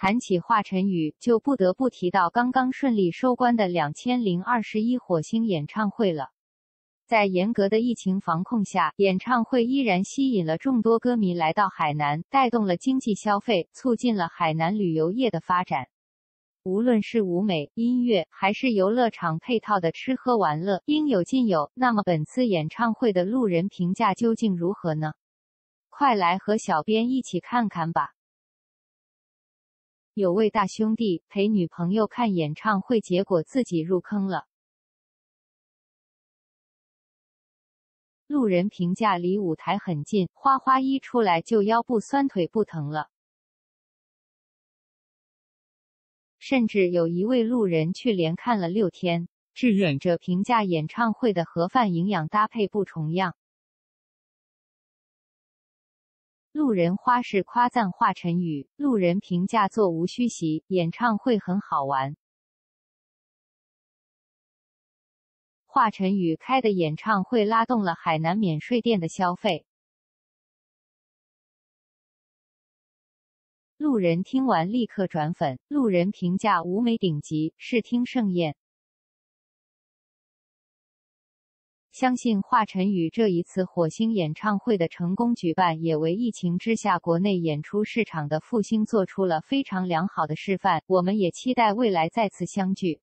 谈起华晨宇，就不得不提到刚刚顺利收官的两千零二十一火星演唱会了。在严格的疫情防控下，演唱会依然吸引了众多歌迷来到海南，带动了经济消费，促进了海南旅游业的发展。无论是舞美、音乐，还是游乐场配套的吃喝玩乐，应有尽有。那么本次演唱会的路人评价究竟如何呢？快来和小编一起看看吧。有位大兄弟陪女朋友看演唱会，结果自己入坑了。路人评价离舞台很近，花花一出来就腰部酸腿不疼了。甚至有一位路人去连看了六天，志愿者评价演唱会的盒饭营养搭配不重样。路人花式夸赞华晨宇，路人评价座无虚席，演唱会很好玩。华晨宇开的演唱会拉动了海南免税店的消费。路人听完立刻转粉，路人评价舞美顶级，视听盛宴。相信华晨宇这一次火星演唱会的成功举办，也为疫情之下国内演出市场的复兴做出了非常良好的示范。我们也期待未来再次相聚。